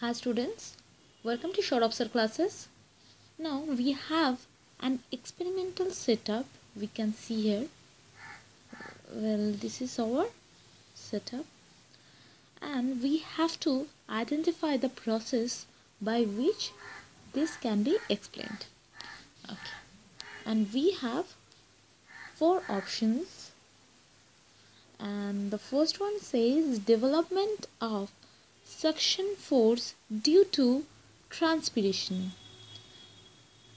Hi students, welcome to Sourav Sir's classes. Now we have an experimental setup we can see here. Well, this is our setup and we have to identify the process by which this can be explained. Okay. And we have four options and the first one says development of suction force due to transpiration.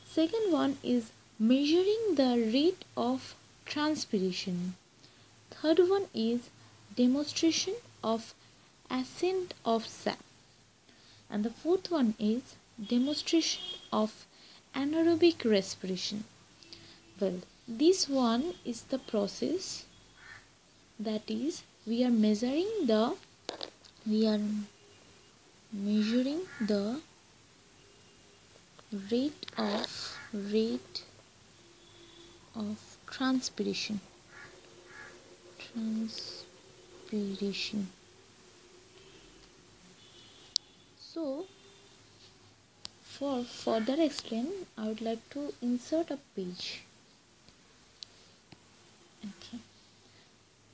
Second one is measuring the rate of transpiration. Third one is demonstration of ascent of sap. And the fourth one is demonstration of anaerobic respiration. Well, this one is the process that is we are measuring the we are measuring the rate of rate of transpiration. Transpiration. So for further explain i would like to insert a page. Okay.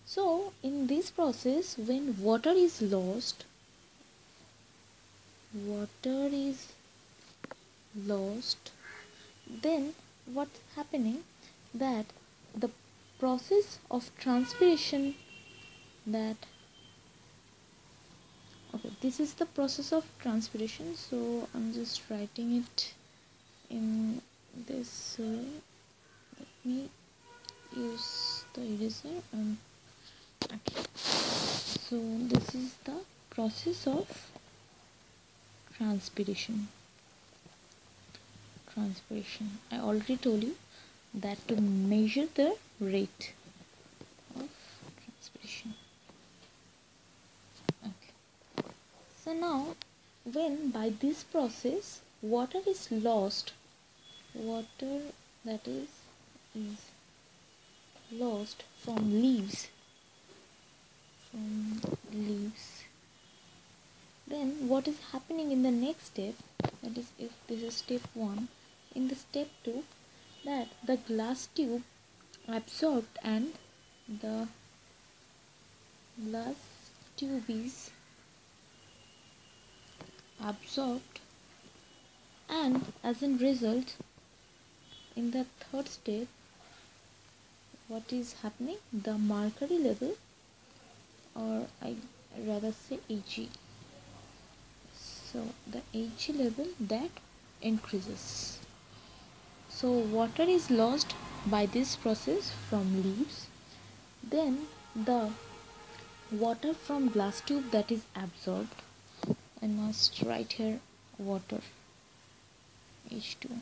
So in this process when water is lost water is lost then what's happening? That the process of transpiration that okay this is the process of transpiration so i'm just writing it in this way let me use the eraser and okay. So this is the process of transpiration. Transpiration. I already told you that to measure the rate of transpiration. Okay. So now when by this process water is lost water that is is lost from leaves from leaves then what is happening in the next step that is if this is step 1 in the step 2 that the glass tube absorbed and the glass tube is absorbed and as a result in the third step what is happening? The mercury level or I rather say Ag so the Ag level that increases. So water is lost by this process from leaves. Then the water from glass tube that is absorbed. I must write here water H2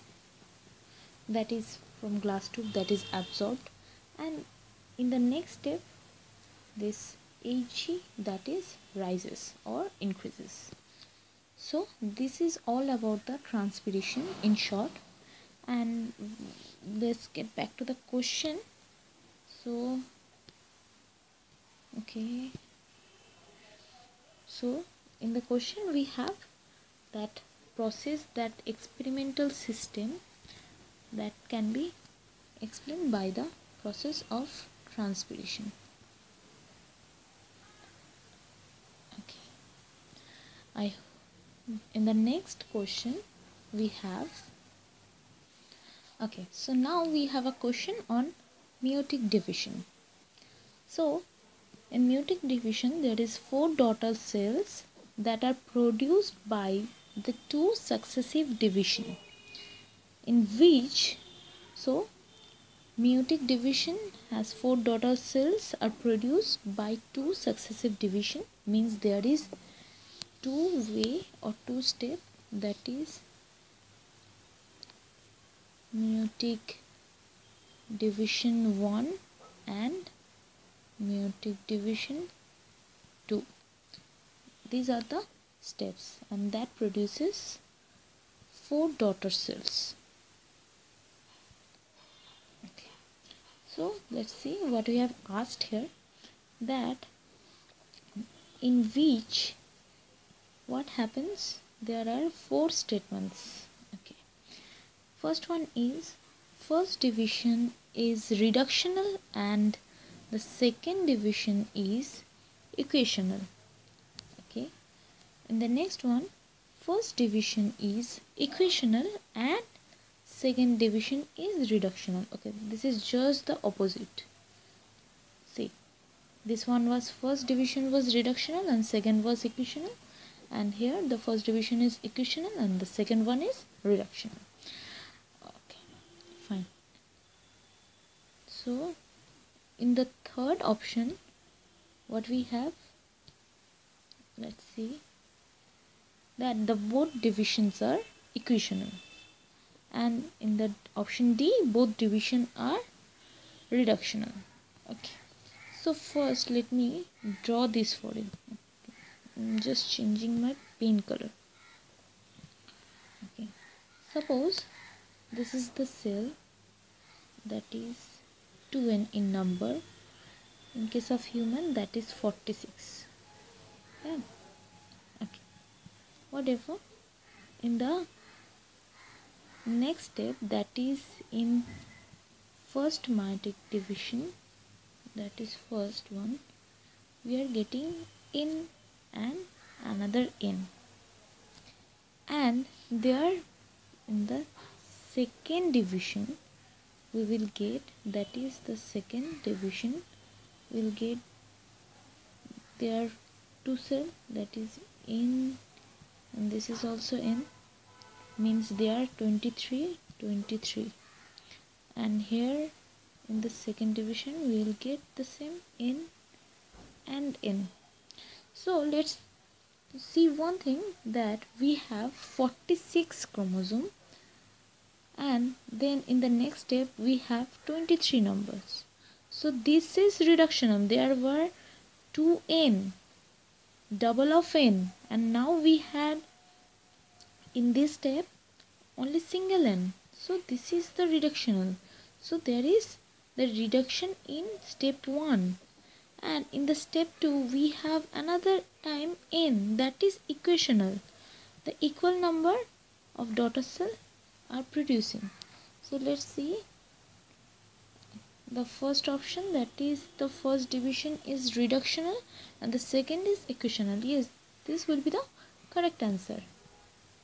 that is from glass tube that is absorbed. And in the next step this Ag that is rises or increases so this is all about the transpiration in short. And let's get back to the question. So okay. So in the question we have that process that experimental system that can be explained by the process of transpiration. Okay. I in the next question we have okay so now we have a question on meiotic division. So in meiotic division there is four daughter cells that are produced by the two successive division. In which so meiotic division has four daughter cells are produced by two successive division means there is two way or two step that is meiotic division 1 and meiotic division 2 these are the steps and that produces four daughter cells. Okay. So let's see what we have asked here that in which what happens? There are four statements. Okay. First one is first division is reductional and the second division is equational. Okay. And the next one first division is equational and second division is reductional. Okay. This is just the opposite. See this one was first division was reductional and second was equational and here the first division is equational and the second one is reductional okay fine. So in the third option what we have let's see that the both divisions are equational. And in the option D both division are reductional okay. So first let me draw this for you I'm just changing my pen color. Okay. Suppose this is the cell that is 2n in number. In case of human that is 46 yeah. Okay. Whatever. In the next step that is in first meiotic division. That is first one. We are getting in and another in. And there in the second division we will get that is the second division will get there two cell that is in and this is also in means they are 23 23 and here in the second division we will get the same in and in so let's see one thing that we have 46 chromosome and then in the next step we have 23 numbers. So this is reduction there were 2n double of n and now we had in this step only single n. So this is the reductional. So there is the reduction in step 1 and in the step 2 we have another time n that is equational. The equal number of daughter cell are producing. So let's see. The first option that is the first division is reductional and the second is equational. Yes this will be the correct answer.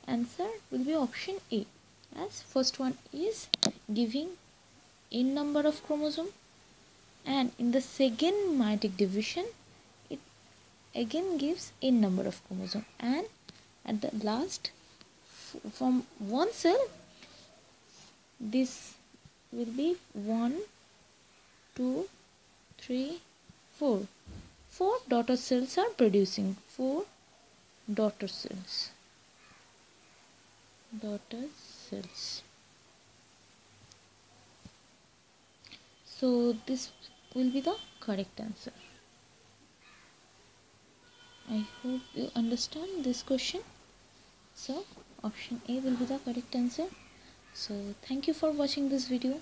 Answer will be option a. As first one is giving n number of chromosome and in the second meiotic division it again gives n number of chromosome. And at the last from one cell this will be 1 2 3 4 four daughter cells are producing four daughter cells. Daughter cells. So this will be the correct answer. I hope you understand this question. So option A will be the correct answer. So thank you for watching this video.